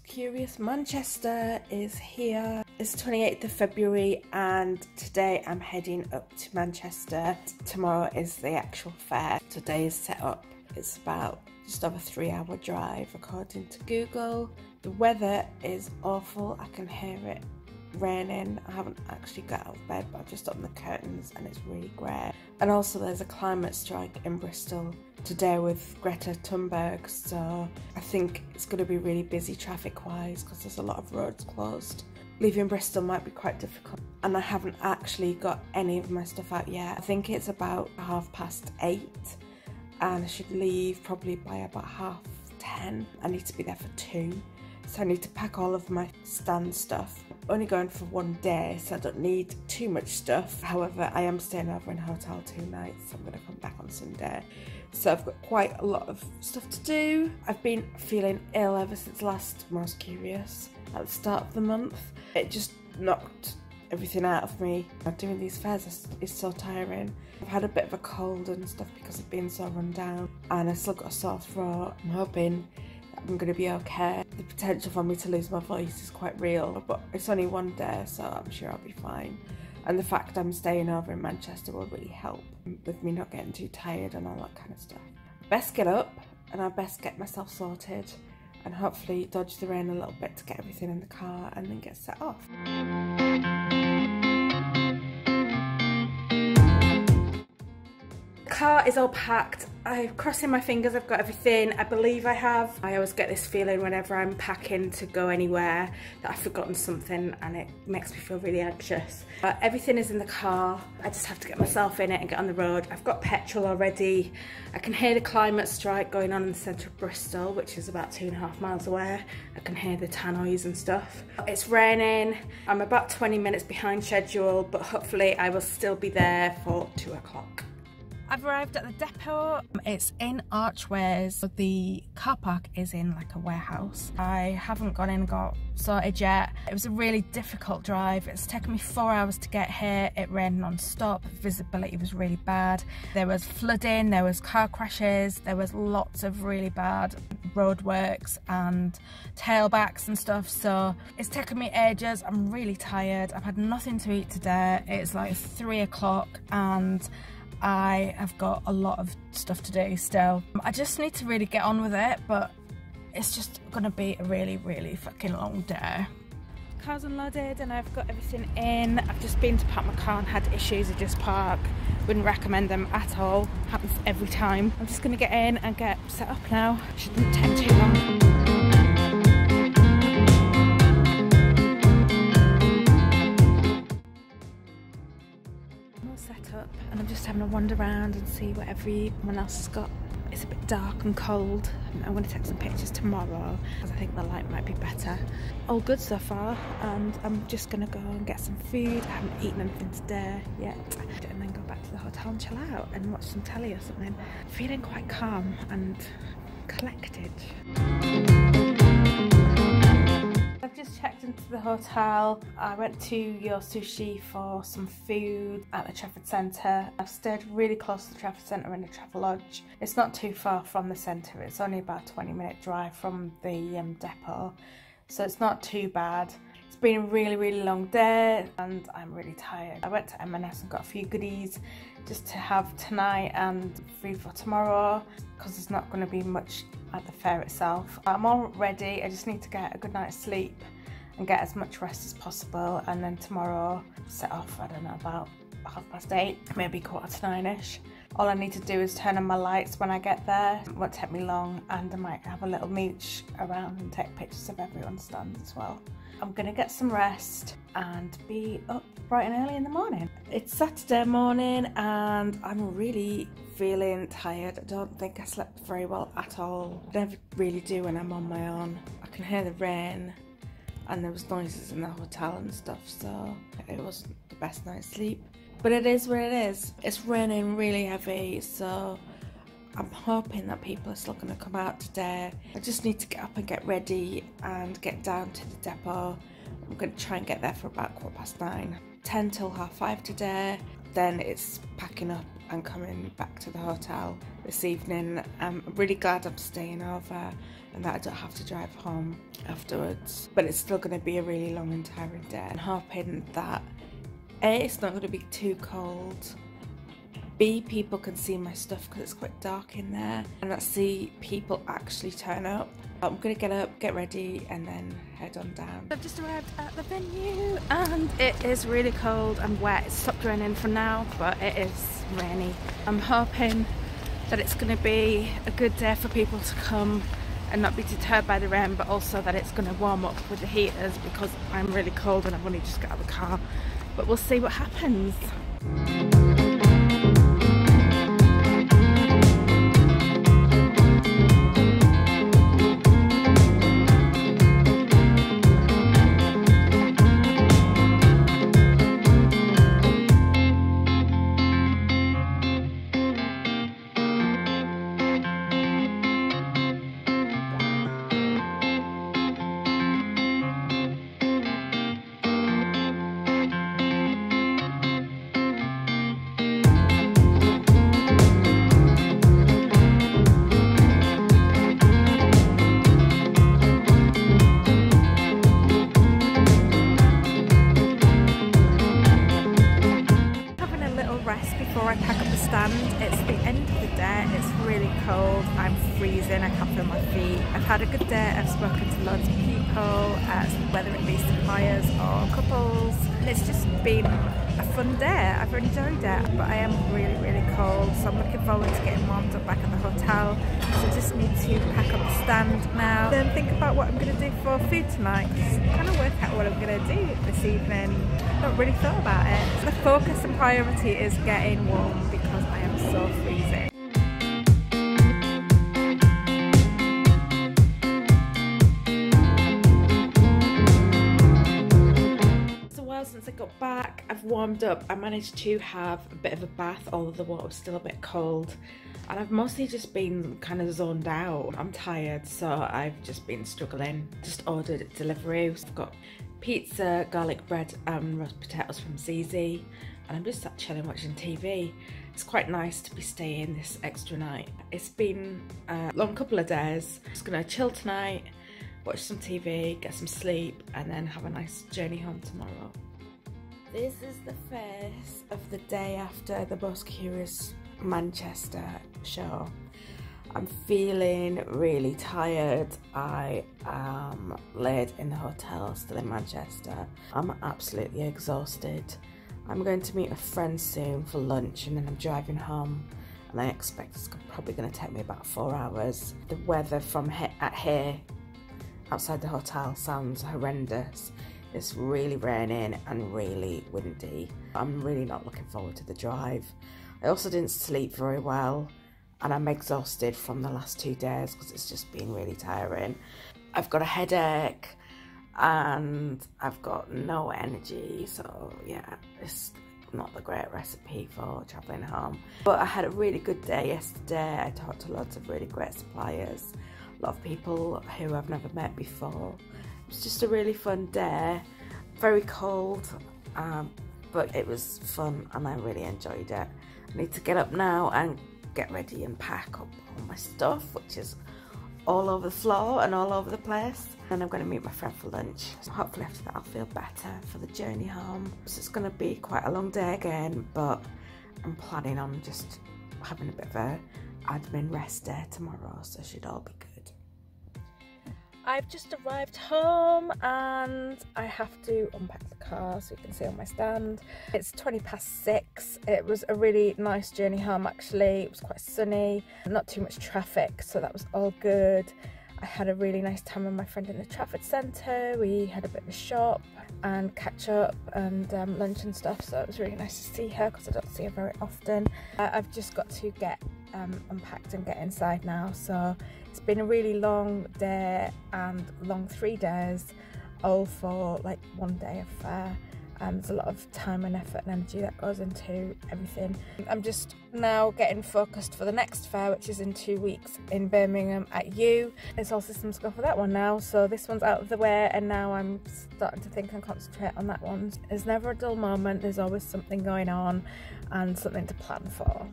Curious Manchester is here. It's 28th of February and today I'm heading up to Manchester. Tomorrow is the actual fair. Today is set up. It's about just over three hour drive according to Google. The weather is awful. I can hear it raining. I haven't actually got out of bed, but I've just opened the curtains and it's really grey. And also there's a climate strike in Bristol today with Greta Thunberg, so I think it's going to be really busy traffic-wise because there's a lot of roads closed. Leaving Bristol might be quite difficult and I haven't actually got any of my stuff out yet. I think it's about half past eight and I should leave probably by about half ten. I need to be there for two. So I need to pack all of my stand stuff. Only going for one day, so I don't need too much stuff. However, I am staying over in a hotel two nights, so I'm going to come back on Sunday. So I've got quite a lot of stuff to do. I've been feeling ill ever since last Most Curious at the start of the month. It just knocked everything out of me. Doing these fairs is, is, so tiring. I've had a bit of a cold and stuff because I've been so run down and I still got a sore throat. I'm hoping I'm going to be okay. The potential for me to lose my voice is quite real, but it's only one day, so I'm sure I'll be fine. And the fact I'm staying over in Manchester will really help with me not getting too tired and all that kind of stuff. Best get up and I best get myself sorted and hopefully dodge the rain a little bit to get everything in the car and then get set off. Car is all packed. I'm crossing my fingers I've got everything. I believe I have. I always get this feeling whenever I'm packing to go anywhere that I've forgotten something and it makes me feel really anxious. But everything is in the car. I just have to get myself in it and get on the road. I've got petrol already. I can hear the climate strike going on in the centre of Bristol, which is about two and a half miles away. I can hear the tannoys and stuff. It's raining. I'm about 20 minutes behind schedule, but hopefully I will still be there for two o'clock. I've arrived at the depot. It's in Archways. The car park is in like a warehouse. I haven't gone in and got sorted yet. It was a really difficult drive. It's taken me four hours to get here. It rained non-stop. Visibility was really bad. There was flooding, there was car crashes, there was lots of really bad roadworks and tailbacks and stuff. So it's taken me ages. I'm really tired. I've had nothing to eat today. It's like three o'clock and I have got a lot of stuff to do still. I just need to really get on with it, but it's just gonna be a really, really fucking long day. Car's unloaded and I've got everything in. I've just been to park my car and had issues at this park. Wouldn't recommend them at all. Happens every time. I'm just gonna get in and get set up now. Shouldn't take too long. And I'm just having a wander around and see what everyone else has got. It's a bit dark and cold. I'm going to take some pictures tomorrow because I think the light might be better. All good so far and I'm just going to go and get some food. I haven't eaten anything today yet and then go back to the hotel and chill out and watch some telly or something. Feeling quite calm and collected. I've just checked into the hotel. I went to Yo! Sushi for some food at the Trafford Centre. I've stayed really close to the Trafford Centre in a Travelodge. It's not too far from the centre. It's only about a 20 minute drive from the um, depot. So it's not too bad. It's been a really, really long day and I'm really tired. I went to M&S and got a few goodies just to have tonight and food for tomorrow because there's not going to be much at the fair itself. I'm all ready, I just need to get a good night's sleep and get as much rest as possible and then tomorrow set off, I don't know, about half past eight, maybe quarter to nine-ish. All I need to do is turn on my lights when I get there. It won't take me long and I might have a little mooch around and take pictures of everyone's stand as well. I'm gonna get some rest and be up bright and early in the morning. It's Saturday morning and I'm really feeling tired. I don't think I slept very well at all. I never really do when I'm on my own. I can hear the rain and there was noises in the hotel and stuff so it wasn't the best night's sleep. But it is what it is. It's raining really heavy so I'm hoping that people are still going to come out today. I just need to get up and get ready and get down to the depot. I'm going to try and get there for about quarter past nine. 10 till half five today. Then it's packing up and coming back to the hotel this evening. I'm really glad I'm staying over and that I don't have to drive home afterwards. But it's still going to be a really long and tiring day. I'm hoping that A, it's not going to be too cold. B, people can see my stuff because it's quite dark in there. And that C, people actually turn up. I'm gonna get up, get ready, and then head on down. I've just arrived at the venue and it is really cold and wet. It's stopped raining for now, but it is rainy. I'm hoping that it's gonna be a good day for people to come and not be deterred by the rain but also that it's going to warm up with the heaters because I'm really cold and I've only just got out of the car but we'll see what happens. Suppliers or couples. And it's just been a fun day, I've enjoyed it, but I am really, really cold, so I'm looking forward to getting warmed up back at the hotel. So I just need to pack up the stand now, then think about what I'm going to do for food tonight. Kind of work out what I'm going to do this evening. Not really thought about it. So the focus and priority is getting warm because I am so freezing. Warmed up. I managed to have a bit of a bath, although the water was still a bit cold. And I've mostly just been kind of zoned out. I'm tired, so I've just been struggling. Just ordered delivery. I've got pizza, garlic bread and roast potatoes from Zizzi and I'm just sat chilling watching TV. It's quite nice to be staying this extra night. It's been a long couple of days. Just gonna chill tonight, watch some TV, get some sleep, and then have a nice journey home tomorrow. This is the first of the day after the Most Curious Manchester show. I'm feeling really tired. I am laid in the hotel still in Manchester. I'm absolutely exhausted. I'm going to meet a friend soon for lunch and then I'm driving home and I expect it's probably going to take me about four hours. The weather from he at here outside the hotel sounds horrendous. It's really raining and really windy. I'm really not looking forward to the drive. I also didn't sleep very well and I'm exhausted from the last two days because it's just been really tiring. I've got a headache and I've got no energy so yeah it's not the great recipe for travelling home but I had a really good day yesterday I talked to lots of really great suppliers a lot of people who I've never met before was just a really fun day very cold um, but it was fun and I really enjoyed it I need to get up now and get ready and pack up all my stuff which is all over the floor and all over the place. And I'm going to meet my friend for lunch. So hopefully after that I'll feel better for the journey home. So it's going to be quite a long day again, but I'm planning on just having a bit of a admin rest day tomorrow, so it should all be good. I've just arrived home and I have to unpack the car so you can see on my stand. It's 20 past six. It was a really nice journey home actually. It was quite sunny, not too much traffic, so that was all good. I had a really nice time with my friend in the Trafford Centre. We had a bit of a shop and catch up and um, lunch and stuff, so it was really nice to see her because I don't see her very often. Uh, I've just got to get um, unpacked and get inside now, so it's been a really long day and long three days, all for like one day of fair. and there's a lot of time and effort and energy that goes into everything. I'm just now getting focused for the next fair, which is in two weeks in Birmingham at U. It's all systems go for that one now, so this one's out of the way, and now I'm starting to think and concentrate on that one. There's never a dull moment, there's always something going on and something to plan for.